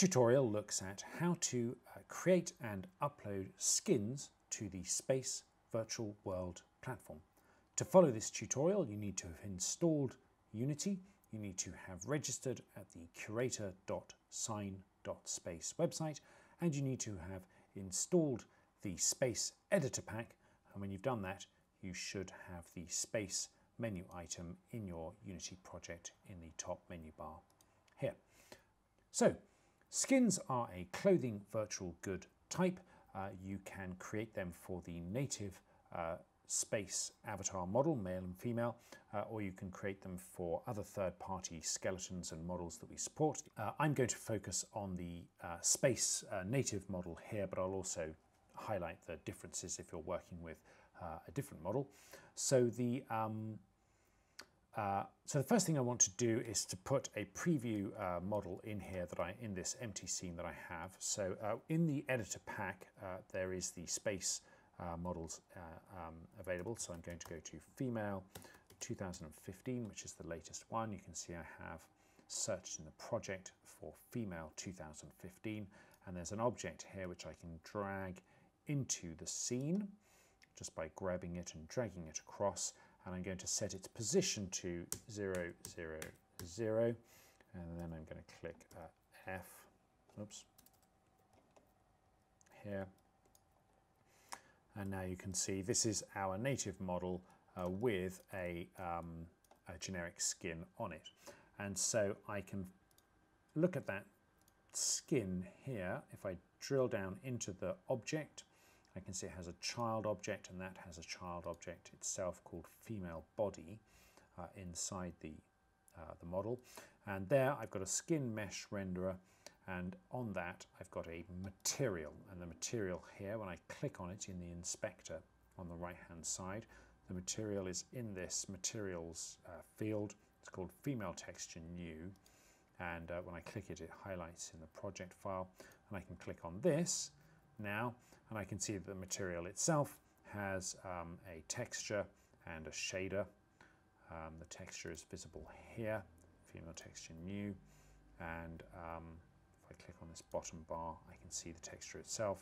Tutorial looks at how to uh, create and upload skins to the Space Virtual World platform. To follow this tutorial, you need to have installed Unity, you need to have registered at the curator.sine.space website, and you need to have installed the Space Editor Pack. And when you've done that, you should have the Space menu item in your Unity project in the top menu bar here. So, skins are a clothing virtual good type. Uh, you can create them for the native uh, space avatar model, male and female, uh, or you can create them for other third-party skeletons and models that we support. Uh, I'm going to focus on the uh, space uh, native model here, but I'll also highlight the differences if you're working with a different model. So the um, uh, so the first thing I want to do is to put a preview uh, model in here that I in this empty scene that I have. So uh, in the editor pack, uh, there is the space uh, models um, available. So I'm going to go to female 2015, which is the latest one. You can see I have searched in the project for female 2015, and there's an object here which I can drag into the scene just by grabbing it and dragging it across and I'm going to set its position to 0, 0, 0 and then I'm going to click uh, F, oops, here. And now you can see this is our native model uh, with a, um, a generic skin on it. And so I can look at that skin here. If I drill down into the object, I can see it has a child object and that has a child object itself called female body uh, inside the, uh, the model. And there I've got a skin mesh renderer and on that I've got a material. And the material here when I click on it in the inspector on the right hand side the material is in this materials uh, field. It's called female texture new. And uh, when I click it it highlights in the project file. And I can click on this. Now, and I can see that the material itself has um, a texture and a shader. Um, the texture is visible here, female texture new, and um, if I click on this bottom bar, I can see the texture itself.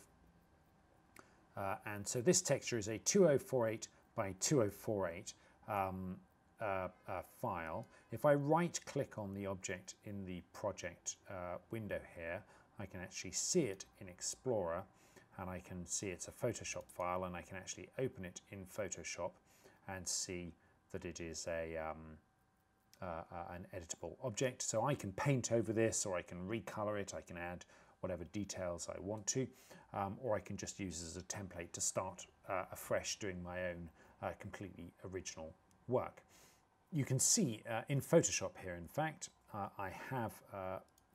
Uh, and so this texture is a 2048 by 2048 um, uh, uh, file. If I right click on the object in the project uh, window here, I can actually see it in Explorer and I can see it's a Photoshop file and I can actually open it in Photoshop and see that it is a um, uh, uh, an editable object. So I can paint over this or I can recolor it, I can add whatever details I want to, um, or I can just use it as a template to start uh, afresh doing my own uh, completely original work. You can see uh, in Photoshop here, in fact, uh, I have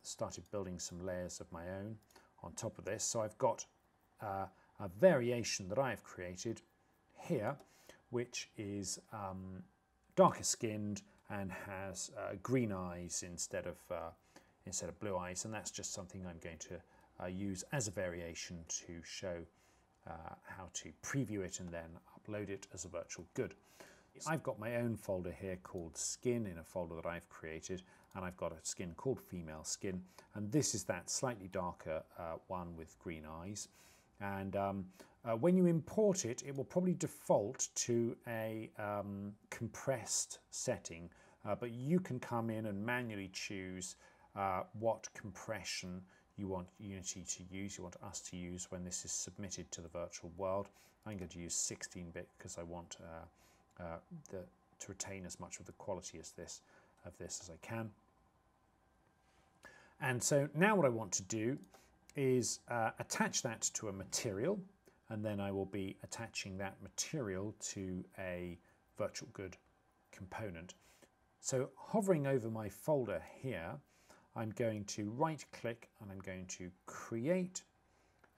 started building some layers of my own on top of this. So I've got uh, a variation that I've created here, which is um, darker skinned and has uh, green eyes instead of, uh, instead of blue eyes. And that's just something I'm going to uh, use as a variation to show uh, how to preview it and then upload it as a virtual good. I've got my own folder here called skin in a folder that I've created and I've got a skin called female skin and this is that slightly darker uh, one with green eyes. And um, uh, when you import it, it will probably default to a um, compressed setting, uh, but you can come in and manually choose uh, what compression you want Unity to use, you want us to use when this is submitted to the virtual world. I'm going to use 16-bit because I want uh, uh, the, to retain as much of the quality as this, of this as I can. And so now what I want to do is uh, attach that to a material and then I will be attaching that material to a virtual good component. So hovering over my folder here, I'm going to right click and I'm going to create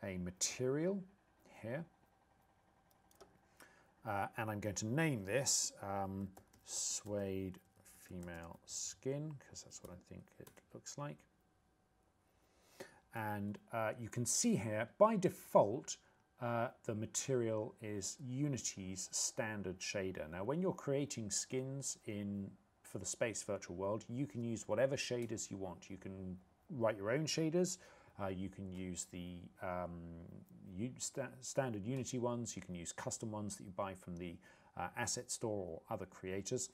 a material here. Uh, and I'm going to name this um, suede female skin because that's what I think it looks like. And uh, you can see here, by default, uh, the material is Unity's standard shader. Now, when you're creating skins in for the Space Virtual World, you can use whatever shaders you want. You can write your own shaders. Uh, you can use the um, sta standard Unity ones. You can use custom ones that you buy from the uh, asset store or other creators.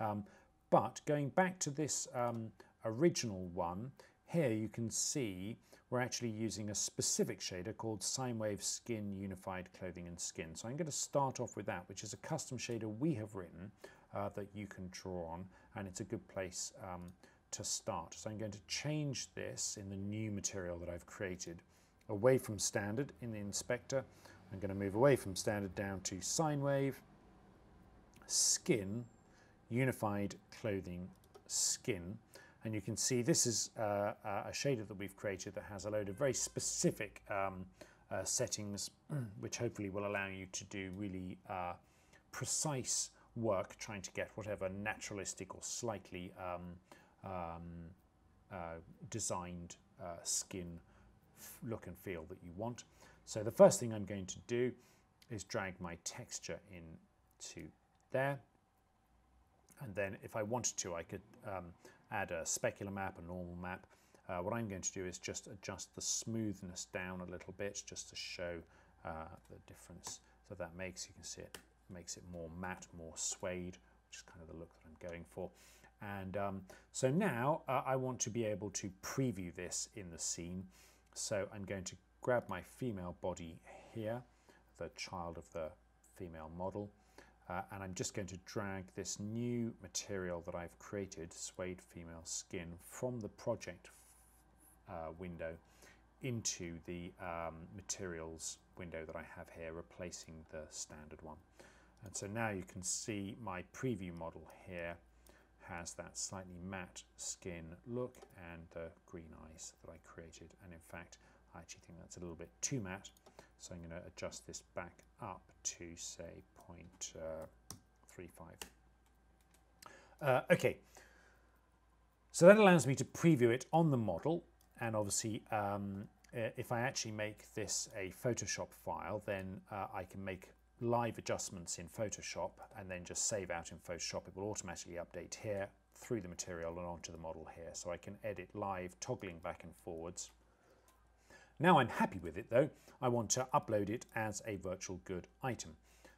Um, but going back to this um, original one, here you can see we're actually using a specific shader called Sinewave Skin Unified Clothing and Skin. So I'm going to start off with that, which is a custom shader we have written uh, that you can draw on, and it's a good place um, to start. So I'm going to change this in the new material that I've created away from standard in the inspector. I'm going to move away from standard down to Sinewave, Skin, Unified Clothing, Skin, and you can see this is uh, a shader that we've created that has a load of very specific um, uh, settings, which hopefully will allow you to do really uh, precise work trying to get whatever naturalistic or slightly um, um, uh, designed uh, skin look and feel that you want. So the first thing I'm going to do is drag my texture into there. And then if I wanted to, I could um, add a specular map, a normal map. Uh, what I'm going to do is just adjust the smoothness down a little bit just to show uh, the difference that that makes. You can see it makes it more matte, more suede, which is kind of the look that I'm going for. And um, so now uh, I want to be able to preview this in the scene. So I'm going to grab my female body here, the child of the female model, uh, and I'm just going to drag this new material that I've created, suede female skin, from the project uh, window into the um, materials window that I have here, replacing the standard one. And so now you can see my preview model here has that slightly matte skin look and the green eyes that I created. And in fact, I actually think that's a little bit too matte. So I'm going to adjust this back up to say 0.35. Uh, okay, so that allows me to preview it on the model and obviously um, if I actually make this a Photoshop file then uh, I can make live adjustments in Photoshop and then just save out in Photoshop. It will automatically update here through the material and onto the model here. So I can edit live, toggling back and forwards. Now I'm happy with it though, I want to upload it as a virtual good item.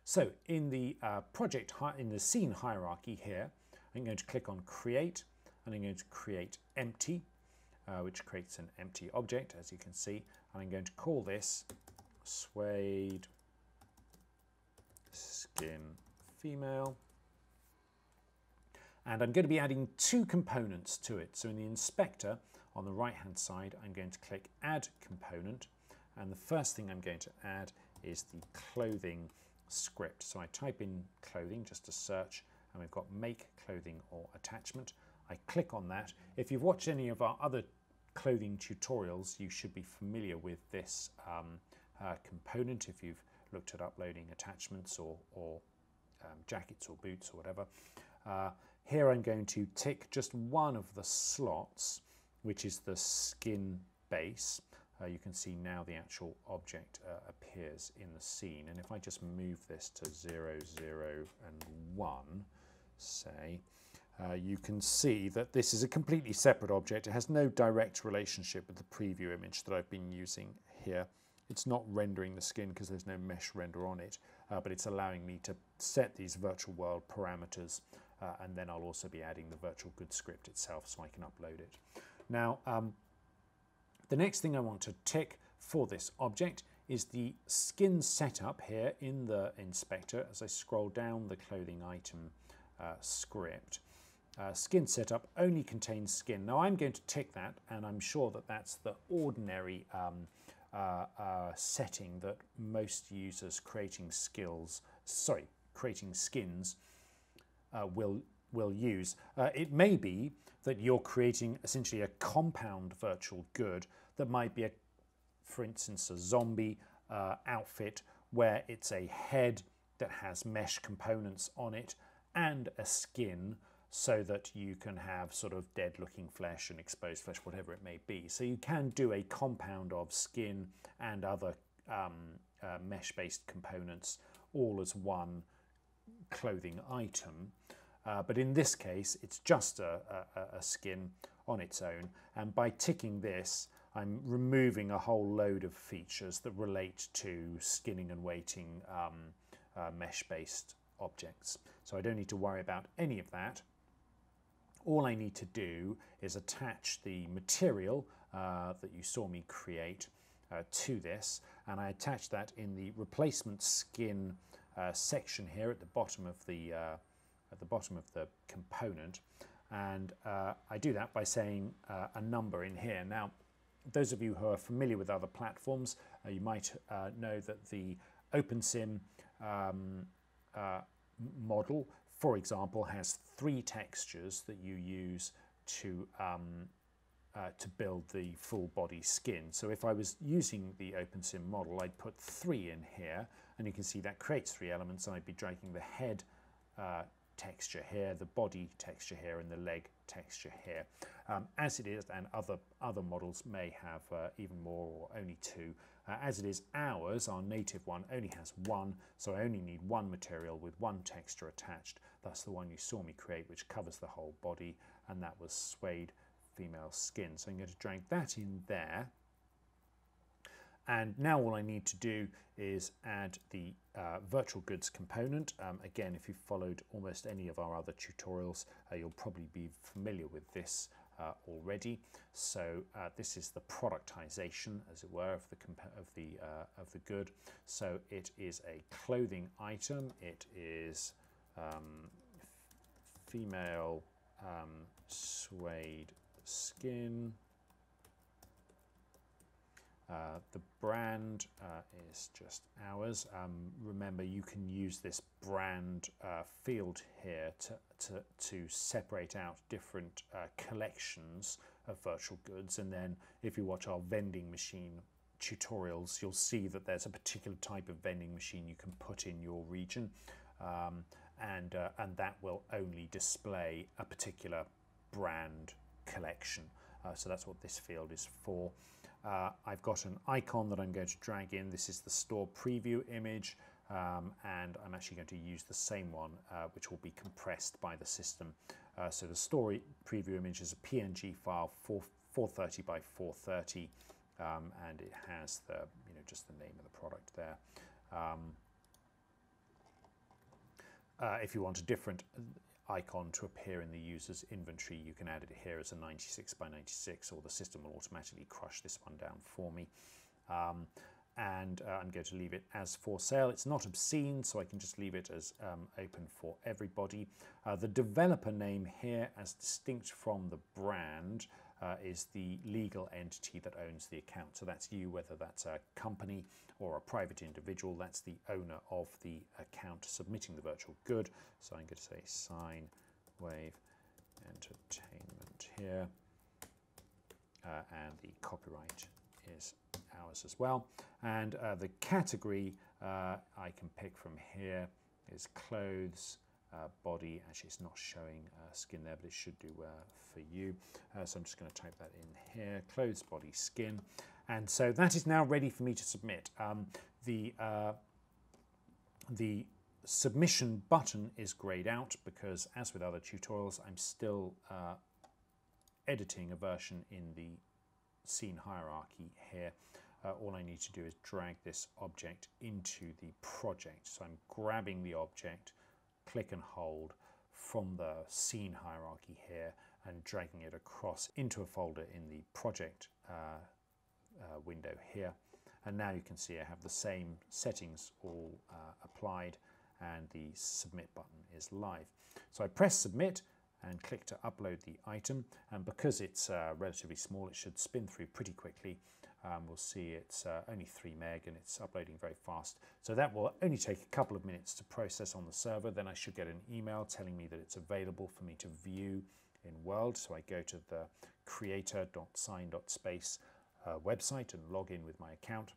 So in the uh, project, in the scene hierarchy here, I'm going to click on create and I'm going to create empty, uh, which creates an empty object as you can see. And I'm going to call this suede skin female. And I'm going to be adding two components to it. So in the inspector, on the right hand side, I'm going to click add component. And the first thing I'm going to add is the clothing script. So I type in clothing just to search and we've got make clothing or attachment. I click on that. If you've watched any of our other clothing tutorials, you should be familiar with this um, uh, component if you've looked at uploading attachments or, or um, jackets or boots or whatever. Uh, here I'm going to tick just one of the slots, which is the skin base. Uh, you can see now the actual object uh, appears in the scene. And if I just move this to 0, 0 and 1, say, uh, you can see that this is a completely separate object. It has no direct relationship with the preview image that I've been using here. It's not rendering the skin because there's no mesh render on it, uh, but it's allowing me to set these virtual world parameters uh, and then I'll also be adding the virtual good script itself so I can upload it. Now, um, the next thing I want to tick for this object is the skin setup here in the inspector as I scroll down the clothing item uh, script. Uh, skin setup only contains skin. Now I'm going to tick that and I'm sure that that's the ordinary um, uh, uh, setting that most users creating skills, sorry, creating skins uh, will will use. Uh, it may be that you're creating essentially a compound virtual good that might be a, for instance, a zombie uh, outfit where it's a head that has mesh components on it and a skin so that you can have sort of dead looking flesh and exposed flesh, whatever it may be. So you can do a compound of skin and other um, uh, mesh based components all as one clothing item. Uh, but in this case, it's just a, a, a, skin on its own. And by ticking this, I'm removing a whole load of features that relate to skinning and weighting um, uh, mesh-based objects. So I don't need to worry about any of that. All I need to do is attach the material uh, that you saw me create uh, to this and I attach that in the replacement skin uh, section here at the bottom of the uh, at the bottom of the component and uh, I do that by saying uh, a number in here. Now those of you who are familiar with other platforms you might know that the OpenSim um, model for example, has three textures that you use to, um, uh, to build the full body skin. So if I was using the OpenSim model, I'd put three in here, and you can see that creates three elements, and I'd be dragging the head uh, texture here, the body texture here, and the leg texture here. Um, as it is, and other, other models may have uh, even more or only two, uh, as it is ours, our native one only has one, so I only need one material with one texture attached. That's the one you saw me create, which covers the whole body, and that was suede female skin. So I'm going to drag that in there. And now all I need to do is add the uh, virtual goods component. Um, again, if you've followed almost any of our other tutorials, uh, you'll probably be familiar with this uh, already. So uh, this is the productization, as it were, of the of the uh, of the good. So it is a clothing item. It is um, female um, suede skin. Uh, the brand uh, is just ours. Um, remember, you can use this brand uh, field here to, to, to, separate out different uh, collections of virtual goods. And then if you watch our vending machine tutorials, you'll see that there's a particular type of vending machine you can put in your region. Um, and, uh, and that will only display a particular brand collection. So that's what this field is for. Uh, I've got an icon that I'm going to drag in. This is the store preview image, um, and I'm actually going to use the same one, uh, which will be compressed by the system. Uh, so the story preview image is a PNG file, 4, 430 by 430, um, and it has the, you know, just the name of the product there. Um, uh, if you want a different icon to appear in the user's inventory, you can add it here as a 96 by 96 or the system will automatically crush this one down for me. Um, and uh, I'm going to leave it as for sale. It's not obscene, so I can just leave it as um, open for everybody. Uh, the developer name here, as distinct from the brand, uh, is the legal entity that owns the account. So that's you, whether that's a company or a private individual, that's the owner of the account submitting the virtual good. So I'm going to say sine wave entertainment here. Uh, and the copyright is ours as well. And uh, the category uh, I can pick from here is clothes, uh, body. Actually, it's not showing uh, skin there, but it should do uh, for you. Uh, so I'm just going to type that in here, clothes, body, skin. And so that is now ready for me to submit. Um, the, uh, the submission button is grayed out because as with other tutorials, I'm still uh, editing a version in the scene hierarchy here. Uh, all I need to do is drag this object into the project. So I'm grabbing the object, click and hold from the scene hierarchy here and dragging it across into a folder in the project uh, uh, window here. And now you can see I have the same settings all uh, applied and the submit button is live. So I press submit and click to upload the item and because it's uh, relatively small it should spin through pretty quickly um, we'll see it's uh, only 3 meg and it's uploading very fast. So that will only take a couple of minutes to process on the server. Then I should get an email telling me that it's available for me to view in World. So I go to the creator.sine.space uh, website and log in with my account.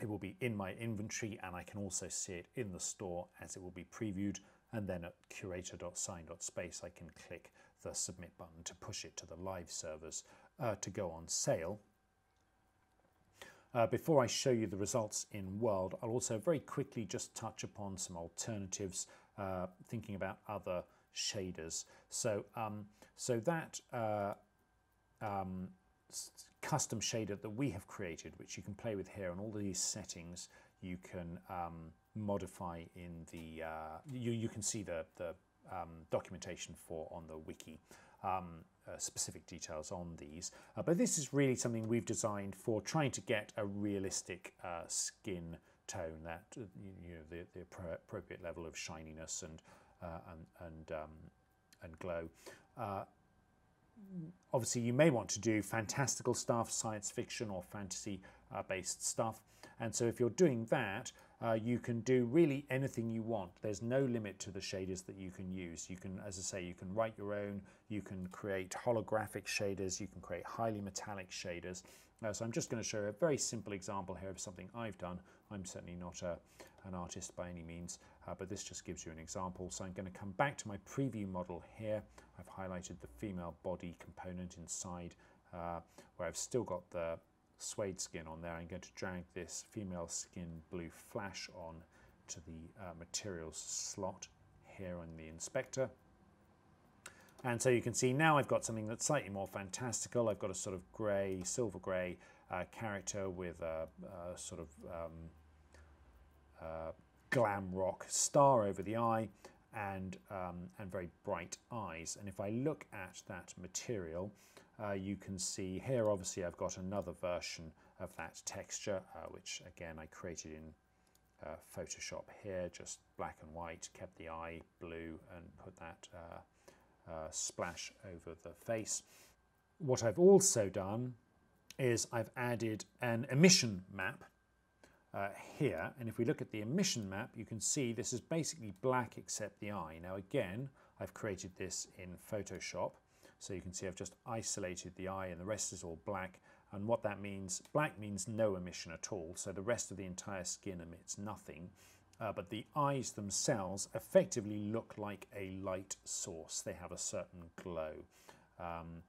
It will be in my inventory and I can also see it in the store as it will be previewed. And then at curator.sine.space, I can click the submit button to push it to the live servers uh, to go on sale uh, before I show you the results in World, I'll also very quickly just touch upon some alternatives, uh, thinking about other shaders. So, um, so that uh, um, custom shader that we have created, which you can play with here, and all these settings you can um, modify in the, uh, you, you can see the, the um, documentation for on the wiki. Um, uh, specific details on these, uh, but this is really something we've designed for trying to get a realistic uh, skin tone, that uh, you know the, the appropriate level of shininess and uh, and and, um, and glow. Uh, obviously, you may want to do fantastical stuff, science fiction or fantasy based stuff, and so if you're doing that, uh, you can do really anything you want. There's no limit to the shaders that you can use. You can, as I say, you can write your own, you can create holographic shaders, you can create highly metallic shaders. Uh, so I'm just going to show a very simple example here of something I've done. I'm certainly not a, an artist by any means, uh, but this just gives you an example. So I'm going to come back to my preview model here. I've highlighted the female body component inside uh, where I've still got the suede skin on there. I'm going to drag this female skin blue flash on to the uh, materials slot here on the inspector. And so you can see now I've got something that's slightly more fantastical. I've got a sort of grey, silver grey uh, character with a, a sort of um, uh, glam rock star over the eye and, um, and very bright eyes. And if I look at that material, uh, you can see here obviously I've got another version of that texture uh, which again I created in uh, Photoshop here just black and white kept the eye blue and put that uh, uh, splash over the face. What I've also done is I've added an emission map uh, here and if we look at the emission map you can see this is basically black except the eye. Now again I've created this in Photoshop so you can see I've just isolated the eye and the rest is all black. And what that means, black means no emission at all. So the rest of the entire skin emits nothing. Uh, but the eyes themselves effectively look like a light source. They have a certain glow um,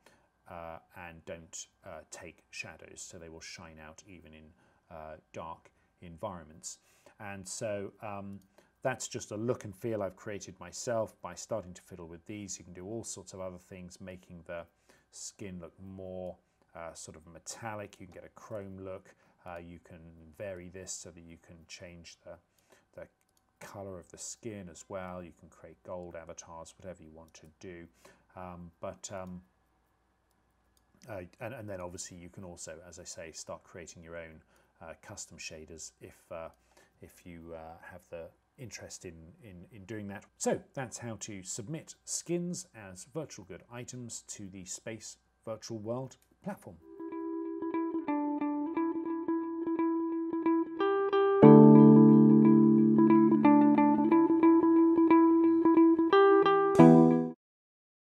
uh, and don't uh, take shadows, so they will shine out even in uh, dark environments. And so um, that's just a look and feel I've created myself by starting to fiddle with these. You can do all sorts of other things, making the skin look more uh, sort of metallic. You can get a chrome look. Uh, you can vary this so that you can change the, the color of the skin as well. You can create gold avatars, whatever you want to do. Um, but um, uh, and, and, then obviously you can also, as I say, start creating your own custom shaders if uh, if you uh, have the interest in, in, in doing that. So that's how to submit skins as virtual good items to the Space Virtual World platform.